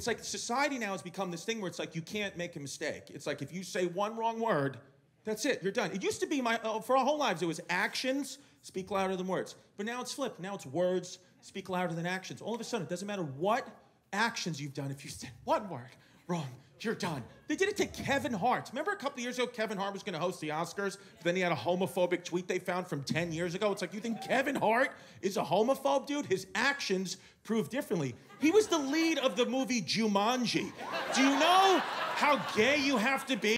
it's like society now has become this thing where it's like you can't make a mistake. It's like if you say one wrong word, that's it, you're done. It used to be my, uh, for our whole lives, it was actions speak louder than words. But now it's flipped. Now it's words speak louder than actions. All of a sudden, it doesn't matter what actions you've done. If you said one word wrong, you're done. They did it to Kevin Hart. Remember a couple years ago, Kevin Hart was going to host the Oscars, but then he had a homophobic tweet they found from 10 years ago. It's like, you think Kevin Hart is a homophobe, dude? His actions prove differently. He was the lead of the movie Jumanji. Do you know how gay you have to be?